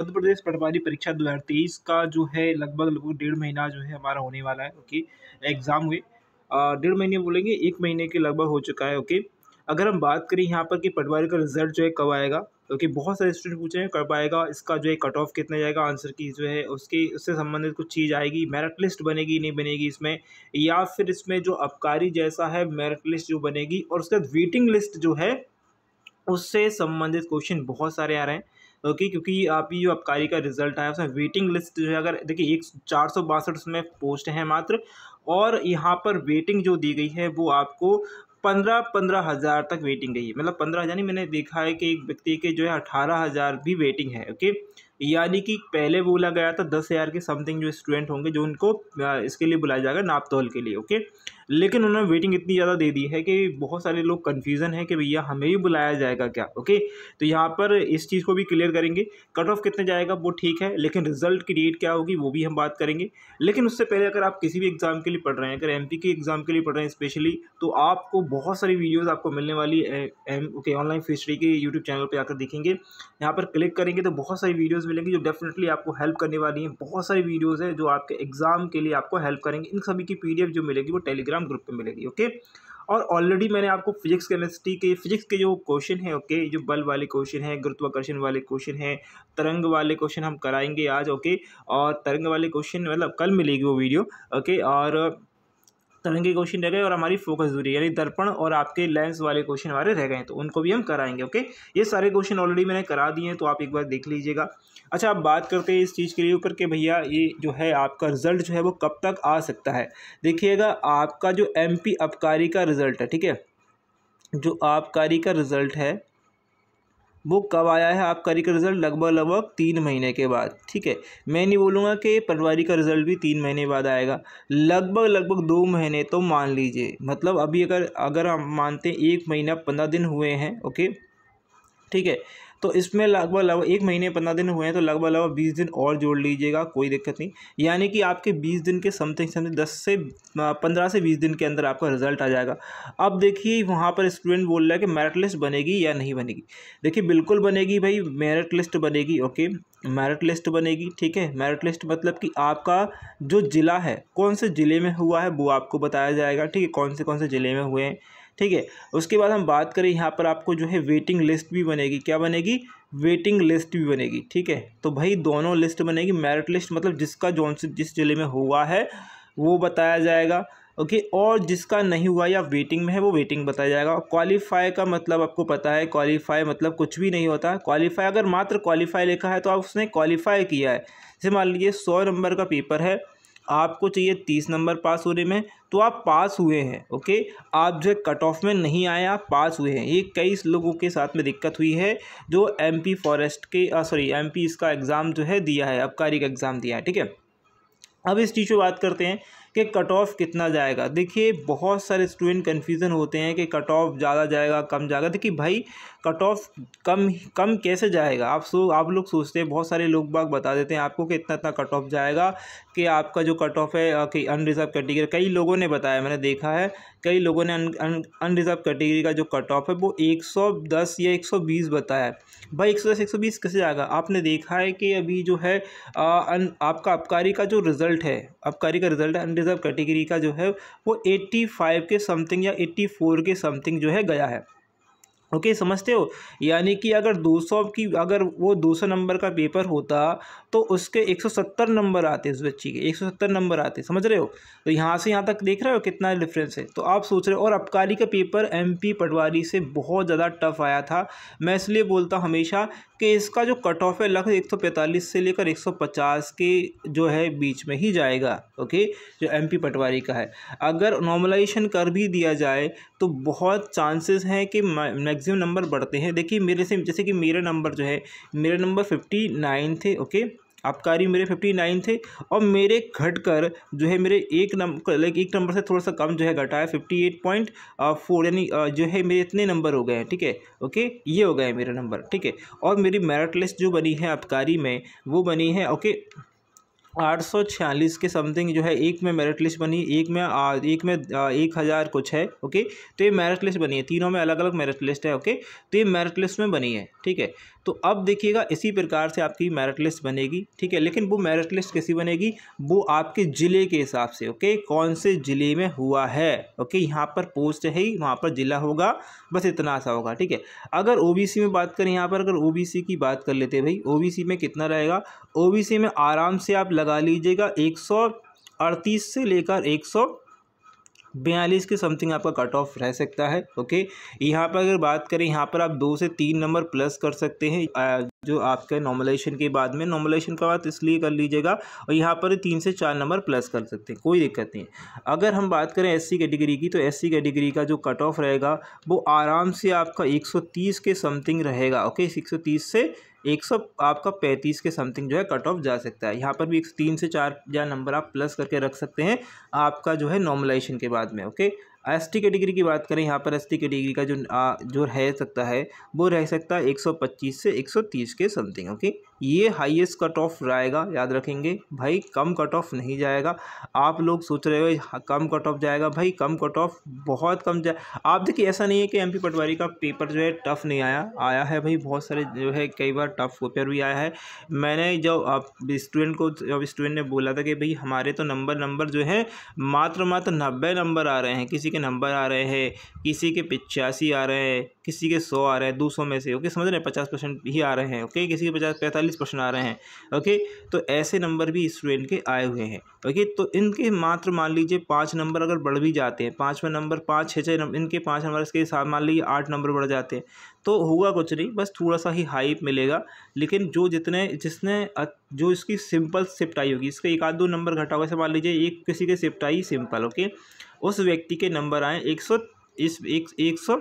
मध्य प्रदेश पटवारी परीक्षा 2023 का जो है लगभग लगभग डेढ़ महीना जो है हमारा होने वाला है ओके एग्ज़ाम हुए। डेढ़ महीने बोलेंगे, एक महीने के लगभग हो चुका है ओके अगर हम बात करें यहाँ पर कि पटवारी का रिज़ल्ट जो है कब आएगा क्योंकि तो बहुत सारे स्टूडेंट पूछे हैं कब आएगा, इसका जो है कट ऑफ़ कितना जाएगा आंसर की जो है उसकी, उससे संबंधित कुछ चीज़ आएगी मेरिट लिस्ट बनेगी, नहीं बनेगी इसमें, या फिर इसमें जो अबकारी जैसा है मेरिट लिस्ट जो बनेगी और उसके बाद वेटिंग लिस्ट जो है, उससे संबंधित क्वेश्चन बहुत सारे आ रहे हैं। ओके, क्योंकि आप ये जो अबकारी का रिज़ल्ट आया, उसमें वेटिंग लिस्ट जो है, अगर देखिए, एक चार सौ बासठ उसमें पोस्ट हैं मात्र, और यहाँ पर वेटिंग जो दी गई है, वो आपको पंद्रह पंद्रह हज़ार तक वेटिंग गई है। मतलब पंद्रह हज़ार नहीं, मैंने देखा है कि एक व्यक्ति के जो है, अठारह हज़ार भी वेटिंग है, ओके? यानी कि पहले बोला गया था दस हज़ार के समथिंग जो स्टूडेंट होंगे, जो उनको इसके लिए बुलाया जाएगा नाप तोल के लिए, ओके? लेकिन उन्होंने वेटिंग इतनी ज़्यादा दे दी है कि बहुत सारे लोग कन्फ्यूज़न है कि भैया हमें भी बुलाया जाएगा क्या? ओके तो यहाँ पर इस चीज़ को भी क्लियर करेंगे। कट ऑफ़ कितने जाएगा वो ठीक है, लेकिन रिज़ल्ट की डेट क्या होगी वो भी हम बात करेंगे। लेकिन उससे पहले अगर आप किसी भी एग्ज़ाम के लिए पढ़ रहे हैं, अगर एमपी के एग्ज़ाम के लिए पढ़ रहे हैं स्पेशली तो आपको बहुत सारी वीडियोज़ आपको मिलने वाली एम ओके ऑनलाइन फिस्ट्री के यूट्यूब चैनल पर आकर देखेंगे। यहाँ पर क्लिक करेंगे तो बहुत सारी वीडियोज़ मिलेंगी जो डेफिनेटली आपको हेल्प करने वाली हैं। बहुत सारी वीडियोज़ हैं जो आपके एग्ज़ाम के लिए आपको हेल्प करेंगे। इन सभी की पीडीएफ जो मिलेगी वो टेलीग्राम टेलीग्राम ग्रुप पे मिलेगी ओके और ऑलरेडी मैंने आपको फिजिक्स केमिस्ट्री के फिजिक्स के जो क्वेश्चन है ओके जो बल वाले क्वेश्चन है, गुरुत्वाकर्षण वाले क्वेश्चन है, तरंग वाले क्वेश्चन हम कराएँगे आज ओके और तरंग वाले क्वेश्चन मतलब कल मिलेगी वो वीडियो ओके और तरह के क्वेश्चन रह गए और हमारी फोकस दूरी, यानी दर्पण और आपके लेंस वाले क्वेश्चन हमारे रह गए तो उनको भी हम कराएँगे ओके ये सारे क्वेश्चन ऑलरेडी मैंने करा दिए हैं तो आप एक बार देख लीजिएगा। अच्छा आप बात करते हैं इस चीज़ के लिए ऊपर कि, भैया, ये जो है आपका रिज़ल्ट जो है वो कब तक आ सकता है? देखिएगा, आपका जो एम पी का रिज़ल्ट है, ठीक है? जो आबकारी का रिज़ल्ट है वो कब आया है आपका का रिज़ल्ट? लगभग लगभग तीन महीने के बाद। ठीक है? मैं नहीं बोलूँगा कि पटवारी का रिज़ल्ट भी तीन महीने बाद आएगा। लगभग लगभग दो महीने तो मान लीजिए। मतलब अभी अगर अगर हम मानते हैं एक महीना पंद्रह दिन हुए हैं, ओके? ठीक है? तो इसमें लगभग लगभग एक महीने पंद्रह दिन हुए हैं तो लगभग लगभग बीस दिन और जोड़ लीजिएगा, कोई दिक्कत नहीं। यानी कि आपके बीस दिन के समथिंग समथिंग, दस से पंद्रह से बीस दिन के अंदर आपका रिज़ल्ट आ जाएगा। अब देखिए, वहाँ पर स्टूडेंट बोल रहा है कि मेरिट लिस्ट बनेगी या नहीं बनेगी। देखिए, बिल्कुल बनेगी भाई, मेरिट लिस्ट बनेगी, ओके? मेरिट लिस्ट बनेगी, ठीक है? मेरिट लिस्ट मतलब कि आपका जो ज़िला है, कौन से ज़िले में हुआ है वो आपको बताया जाएगा, ठीक है? कौन से कौन से ज़िले में हुए हैं। ठीक है? उसके बाद हम बात करें यहाँ पर आपको जो है वेटिंग लिस्ट भी बनेगी। क्या बनेगी? वेटिंग लिस्ट भी बनेगी ठीक है? तो भाई दोनों लिस्ट बनेगी। मेरिट लिस्ट मतलब जिसका जौन से जिस ज़िले में हुआ है वो बताया जाएगा ओके? okay, और जिसका नहीं हुआ या वेटिंग में है वो वेटिंग बताया जाएगा। क्वालिफाई का मतलब आपको पता है क्वालिफाई मतलब कुछ भी नहीं होता। क्वालिफाई अगर मात्र क्वालिफाई लिखा है तो आप उसने क्वालिफाई किया है। जैसे मान लीजिए सौ नंबर का पेपर है आपको चाहिए तीस नंबर पास होने में तो आप पास हुए हैं, ओके? आप जो है कट ऑफ़ में नहीं आए, आप पास हुए हैं। ये कई लोगों के साथ में दिक्कत हुई है, जो एमपी फॉरेस्ट के सॉरी एमपी इसका एग्ज़ाम जो है दिया है अबकारी का एग्ज़ाम दिया है, ठीक है? अब इस चीज़ पर बात करते हैं। कि कट ऑफ़ कितना जाएगा। देखिए बहुत सारे स्टूडेंट कन्फ्यूज़न होते हैं कि कट ऑफ़ ज़्यादा जाएगा कम जाएगा। देखिए भाई कट ऑफ़ कम कम कैसे जाएगा? आप सो आप लोग सोचते हैं बहुत सारे लोग बाग बता देते हैं आपको कि इतना इतना कट ऑफ़ जाएगा कि आपका जो कट ऑफ़ है कि अनरिजर्व कैटेगरी कई लोगों ने बताया मैंने देखा है कई लोगों ने अनरिजर्व कैटेगरी का जो कट ऑफ़ है वो 110 या 120 बताया है। भाई 110 120 कैसे जाएगा? आपने देखा है कि अभी जो है आ, अन, आपका अबकारी का जो रिज़ल्ट है अबकारी का रिज़ल्ट है अनरिजर्व कैटेगरी का जो है वो 85 के समथिंग या 84 के समथिंग जो है गया है। ओके okay, समझते हो? यानी कि अगर 200 की अगर वो 200 नंबर का पेपर होता तो उसके 170 नंबर आते उस बच्ची के 170 नंबर आते समझ रहे हो? तो यहाँ से यहाँ तक देख रहे हो कितना डिफरेंस है? तो आप सोच रहे हो और अबकारी का पेपर एमपी पटवारी से बहुत ज़्यादा टफ आया था। मैं इसलिए बोलता हमेशा कि इसका जो कट ऑफ़ है लगभग एक सौ पैंतालीस से लेकर एक सौ पचास के जो है बीच में ही जाएगा ओके जो एम पी पटवारी का है। अगर नॉर्मलाइजेशन कर भी दिया जाए तो बहुत चांसेस हैं कि मैक्सिमम नंबर बढ़ते हैं। देखिए, मेरे से, जैसे कि मेरा नंबर जो है, मेरा नंबर फिफ्टी नाइन थे ओके आबकारी मेरे फिफ्टी नाइन थे और मेरे घट कर जो है मेरे एक नंबर लाइक एक नंबर से थोड़ा सा कम जो है घटा है फिफ्टी एट पॉइंट फोर यानी जो है मेरे इतने नंबर हो गए हैं ठीक है? ओके ये हो गए मेरे नंबर, ठीक है? और मेरी मेरिट लिस्ट जो बनी है आबकारी में, वो बनी है ओके आठ सौ छियालीस के समथिंग जो है एक में मेरिट लिस्ट बनी एक में आ, एक में आ, एक हज़ार कुछ है ओके तो ये मेरिट लिस्ट बनी है। तीनों में अलग अलग मेरिट लिस्ट है ओके तो ये मेरिट लिस्ट में बनी है ठीक है? तो अब देखिएगा इसी प्रकार से आपकी मेरिट लिस्ट बनेगी ठीक है? लेकिन वो मेरिट लिस्ट कैसी बनेगी? वो आपके ज़िले के हिसाब से ओके कौन से ज़िले में हुआ है ओके यहाँ पर पोस्ट है ही वहाँ पर ज़िला होगा बस इतना सा होगा ठीक है? अगर ओबीसी में बात करें यहाँ पर अगर ओबीसी की बात कर लेते भाई ओबीसी में कितना रहेगा? ओबीसी में आराम से आप लगा लीजिएगा, एक सौ अड़तीस से लेकर एक सौ बयालीस के समथिंग आपका कट ऑफ़ रह सकता है ओके यहाँ पर अगर बात करें, यहाँ पर आप दो से तीन नंबर प्लस कर सकते हैं जो आपके नॉर्मलाइजेशन के बाद में नॉर्मलाइजेशन का बात इसलिए कर लीजिएगा, और यहाँ पर तीन से चार नंबर प्लस कर सकते हैं, कोई दिक्कत नहीं अगर हम बात करें एससी कैटेगरी की तो एससी कैटेगरी का जो कट ऑफ़ रहेगा, वो आराम से आपका एक सौ तीस के समथिंग रहेगा ओके एक सौ तीस से एक सौ आपका पैंतीस के समथिंग जो है कट ऑफ़ जा सकता है। यहाँ पर भी एक तीन से चार या नंबर आप प्लस करके रख सकते हैं आपका जो है नॉर्मलाइजेशन के बाद में ओके एस टी कैटेगरी की बात करें यहाँ पर एस टी कैटेगरी का जो आ, जो रह सकता है वो रह सकता है 125 से 130 के समथिंग ओके ये हाईएस्ट कट ऑफ़ रहेगा याद रखेंगे। भाई कम कट ऑफ़ नहीं जाएगा। आप लोग सोच रहे हो हाँ, कम कट ऑफ़ जाएगा। भाई कम कट ऑफ़ बहुत कम जाए आप देखिए ऐसा नहीं है कि एम पी पटवारी का पेपर जो है टफ़ नहीं आया। आया है भाई बहुत सारे जो है कई बार टफ़ पेपर भी आया है। मैंने जब आप स्टूडेंट को जब स्टूडेंट ने बोला था कि भाई हमारे तो नंबर नंबर जो है मात्र मात्र नब्बे नंबर आ रहे हैं। किसी के नंबर आ रहे हैं किसी के पिचासी आ रहे हैं किसी के सौ आ रहे हैं दो सौ में से ओके समझ रहे हैं? पचास परसेंट ही आ रहे हैं ओके किसी के पचास पैंतालीस परसेंट आ रहे हैं ओके तो ऐसे नंबर भी स्टूडेंट के आए हुए हैं ओके तो इनके मात्र मान लीजिए पाँच नंबर अगर बढ़ भी जाते हैं, पाँचवें नंबर पाँच छः छः इनके पाँच नंबर इसके साथ मान लीजिए आठ नंबर बढ़ जाते हैं तो हुआ कुछ नहीं, बस थोड़ा सा ही हाइप मिलेगा, लेकिन जो जितने, जिसने जो इसकी सिंपल शिफ्ट आई होगी, इसका एक आध दो नंबर घटा हुआ से मान लीजिए एक किसी के शिफ्ट आई सिंपल ओके उस व्यक्ति के नंबर आए एक सौ, इस एक एक सौ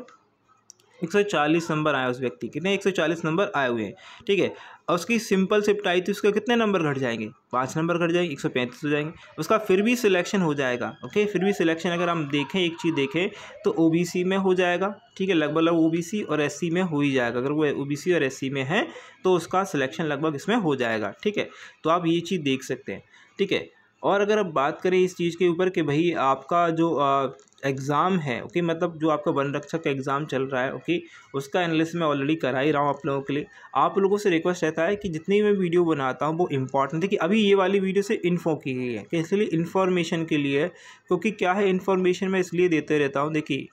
एक सौ चालीस नंबर आए उस व्यक्ति कितने एक सौ चालीस नंबर आए हुए हैं, ठीक है? और उसकी सिंपल शिफ्ट आई थी, उसके कितने नंबर घट जाएँगे? पाँच नंबर घट जाएँगे, एक सौ पैंतीस हो जाएँगे। उसका फिर भी सिलेक्शन हो जाएगा ओके फिर भी सिलेक्शन अगर हम देखें, एक चीज़ देखें तो ओबीसी में हो जाएगा, ठीक है? लगभग लगभग ओबीसी और एससी में हो ही जाएगा। अगर वो ओबीसी और एससी में है तो उसका सिलेक्शन लगभग इसमें हो जाएगा, ठीक है? तो आप ये चीज़ देख सकते हैं, ठीक है? और अगर आप बात करें इस चीज़ के ऊपर कि भाई आपका जो एग्ज़ाम है, ओके? मतलब जो आपका वन रक्षक का एग्ज़ाम चल रहा है, ओके? उसका एनालिसिस मैं ऑलरेडी करा ही रहा हूँ आप लोगों के लिए। आप लोगों से रिक्वेस्ट रहता है कि जितनी मैं वीडियो बनाता हूँ, वो इंपॉर्टेंट है कि अभी ये वाली वीडियो से इन्फो की गई है इसलिए इन्फॉर्मेशन के लिए, क्योंकि क्या है इन्फॉर्मेशन मैं इसलिए देते रहता हूँ, देखिए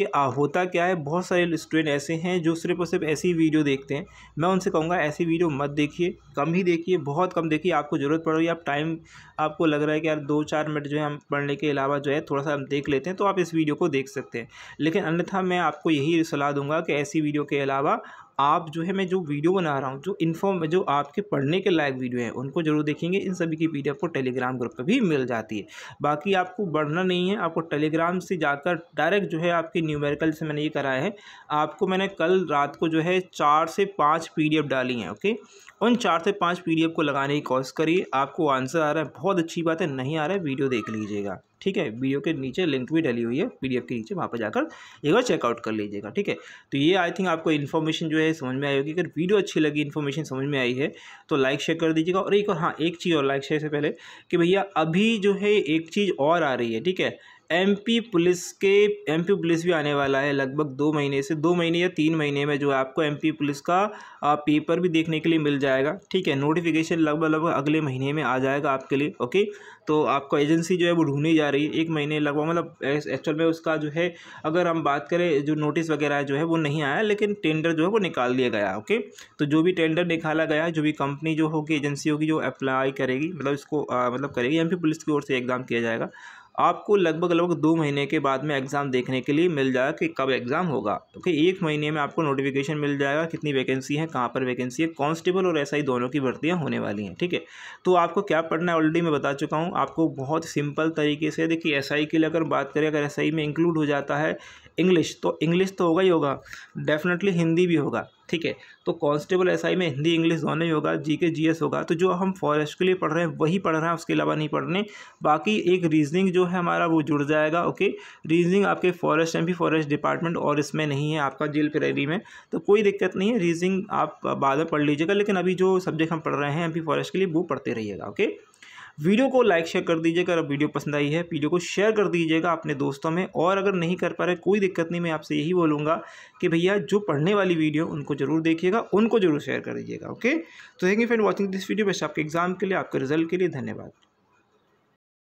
कि होता क्या है? बहुत सारे स्टूडेंट ऐसे हैं जो सिर्फ़ और सिर्फ़ ऐसी वीडियो देखते हैं। मैं उनसे कहूँगा, ऐसी वीडियो मत देखिए। कम ही देखिए, बहुत कम देखिए। आपको ज़रूरत पड़ रही है, आप टाइम आपको लग रहा है कि यार दो चार मिनट जो है हम पढ़ने के अलावा जो है थोड़ा सा हम देख लेते हैं तो आप इस वीडियो को देख सकते हैं। लेकिन अन्यथा मैं आपको यही सलाह दूँगा कि ऐसी वीडियो के अलावा आप जो है, मैं जो वीडियो बना रहा हूँ, जो इन्फॉर्म जो आपके पढ़ने के लायक वीडियो हैं, उनको ज़रूर देखेंगे। इन सभी की पी आपको टेलीग्राम ग्रुप पर भी मिल जाती है। बाकी आपको बढ़ना नहीं है, आपको टेलीग्राम से जाकर डायरेक्ट जो है, आपके न्यूमेरिकल से मैंने ये कराया है। आपको मैंने कल रात को जो है, चार से पाँच पी डाली हैं ओके उन चार से पाँच पी को लगाने की कोशिश करिए। आपको आंसर आ रहा है, बहुत अच्छी बात है, नहीं आ रहा है, वीडियो देख लीजिएगा। ठीक है? वीडियो के नीचे लिंक भी डली हुई है पीडीएफ के नीचे, वहाँ पर जाकर एक बार चेकआउट कर लीजिएगा, ठीक है? तो ये आई थिंक आपको इन्फॉर्मेशन जो है समझ में आई होगी। अगर वीडियो अच्छी लगी इन्फॉर्मेशन समझ में आई है तो लाइक शेयर कर दीजिएगा। और एक और हाँ एक चीज़ और लाइक शेयर से पहले कि भैया अभी जो है एक चीज़ और आ रही है, ठीक है? एमपी पुलिस के एमपी पुलिस भी आने वाला है लगभग दो महीने से, दो महीने या तीन महीने में जो है आपको एमपी पुलिस का पेपर भी देखने के लिए मिल जाएगा। ठीक है नोटिफिकेशन लगभग लगभग अगले महीने में आ जाएगा आपके लिए ओके तो आपको एजेंसी जो है वो ढूंढनी जा रही है। एक महीने लगभग मतलब एक्चुअल में उसका जो है, अगर हम बात करें, जो नोटिस वगैरह जो है वो नहीं आया, लेकिन टेंडर जो है वो निकाल दिया गया ओके तो जो भी टेंडर निकाला गया, जो भी कंपनी जो होगी एजेंसी होगी, जो अप्लाई करेगी मतलब इसको मतलब करेगी एमपी पुलिस की ओर से एग्ज़ाम किया जाएगा। आपको लगभग लगभग दो महीने के बाद में एग्ज़ाम देखने के लिए मिल जाएगा कि कब एग्ज़ाम होगा। ओके एक महीने में आपको नोटिफिकेशन मिल जाएगा कितनी वैकेंसी है, कहाँ पर वैकेंसी है कांस्टेबल और एसआई दोनों की भर्तियाँ होने वाली हैं, ठीक है? तो आपको क्या पढ़ना है ऑलरेडी मैं बता चुका हूँ। आपको बहुत सिंपल तरीके से, देखिए एस के लिए अगर बात करें, अगर एसआई में इंक्लूड हो जाता है इंग्लिश तो इंग्लिश तो होगा ही होगा डेफिनेटली हिंदी भी होगा। ठीक है? तो कांस्टेबल एसआई में हिंदी, इंग्लिश दोनों ही होगा जी के जी एस होगा। तो जो हम फॉरेस्ट के लिए पढ़ रहे हैं, वही पढ़ रहे हैं, उसके अलावा नहीं पढ़ने बाकी एक रीजनिंग जो है हमारा, वो जुड़ जाएगा ओके रीजनिंग आपके फॉरेस्ट एम फॉरेस्ट डिपार्टमेंट और इसमें नहीं है, आपका जेल प्रेरी में। तो कोई दिक्कत नहीं है रीजनिंग आप बाद में पढ़ लीजिएगा, लेकिन अभी जो सब्जेक्ट हम पढ़ रहे हैं एम फॉरेस्ट के लिए, वो पढ़ते रहिएगा ओके वीडियो को लाइक, शेयर कर दीजिएगा। अगर वीडियो पसंद आई है, वीडियो को शेयर कर दीजिएगा अपने दोस्तों में। और अगर नहीं कर पा रहे, कोई दिक्कत नहीं, मैं आपसे यही बोलूँगा कि भैया, जो पढ़ने वाली वीडियो, उनको ज़रूर देखिएगा, उनको ज़रूर शेयर कर दीजिएगा, ओके? तो thank you friend watching this video. बस आपके एग्ज़ाम के लिए, आपके रिज़ल्ट के लिए धन्यवाद।